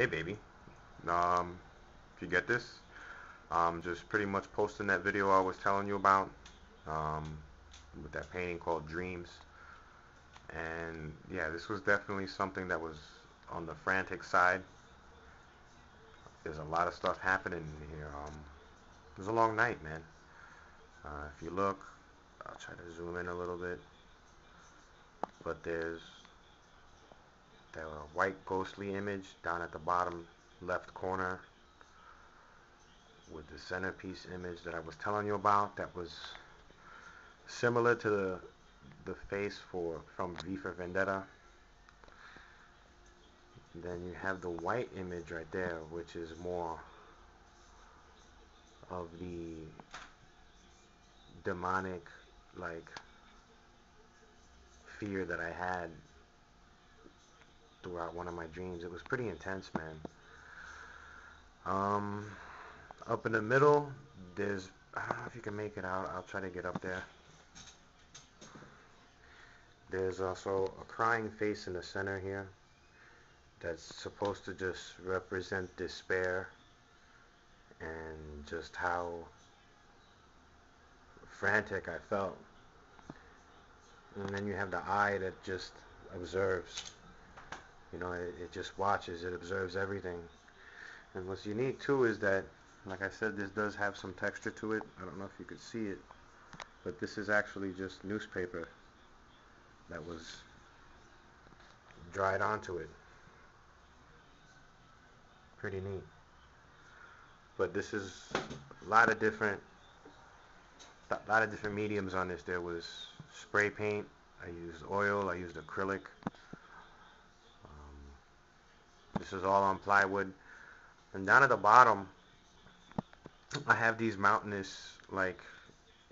Hey baby, um, if you get this, um, just pretty much posting that video I was telling you about, um, with that painting called Dreams. And yeah, this was definitely something that was on the frantic side. There's a lot of stuff happening here. Um, it was a long night, man. Uh, if you look, I'll try to zoom in a little bit. But there's the white ghostly image down at the bottom left corner with the centerpiece image that I was telling you about that was similar to the the face for from V for Vendetta. Then you have the white image right there which is more of the demonic like fear that I had throughout one of my dreams. It was pretty intense, man. Um, up in the middle, there's, I don't know if you can make it out. I'll try to get up there. There's also a crying face in the center here that's supposed to just represent despair and just how frantic I felt. And then you have the eye that just observes. You know, it, it just watches, it observes everything. And what's unique too is that, like I said, this does have some texture to it. I don't know if you could see it, but this is actually just newspaper that was dried onto it. Pretty neat. But this is a lot of different, a lot of different mediums on this. There was spray paint. I used oil. I used acrylic. This is all on plywood. And down at the bottom, I have these mountainous like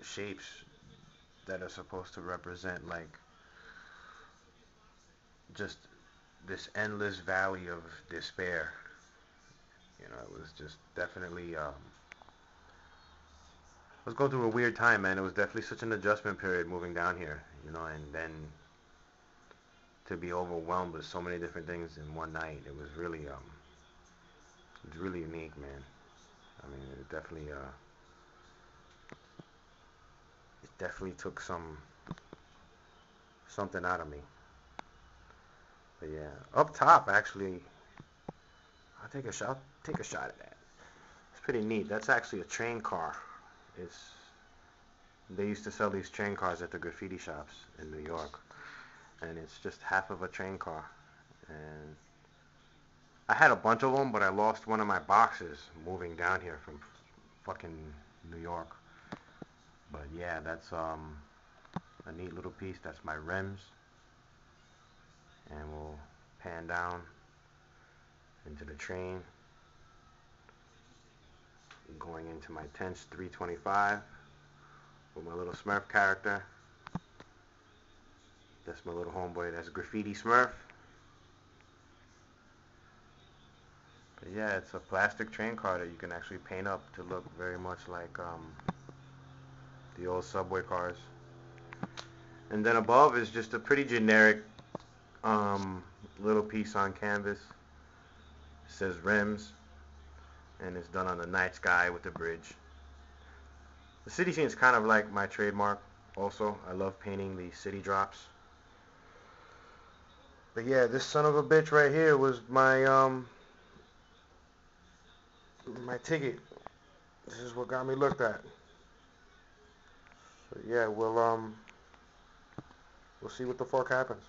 shapes that are supposed to represent like just this endless valley of despair. You know, it was just definitely um, I was going through a weird time, man. It was definitely such an adjustment period moving down here, you know, and then to be overwhelmed with so many different things in one night. It was really um it was really unique, man. I mean, it definitely uh it definitely took some something out of me. But yeah, up top actually I'll take a shot take a shot at that. It's pretty neat. That's actually a train car. It's they used to sell these train cars at the graffiti shops in New York and it's just half of a train car. And I had a bunch of them, but I lost one of my boxes moving down here from fucking New York. But yeah, that's um a neat little piece. That's my rims. And we'll pan down into the train. Going into my Tense 325 with my little Smurf character. That's my little homeboy. That's Graffiti Smurf. But yeah, it's a plastic train car that you can actually paint up to look very much like um, the old subway cars. And then above is just a pretty generic um, little piece on canvas. It says rims, and it's done on the night sky with the bridge. The city scene is kind of like my trademark also. I love painting the city drops. But yeah, this son of a bitch right here was my um my ticket. This is what got me looked at. So yeah, we'll um we'll see what the fuck happens.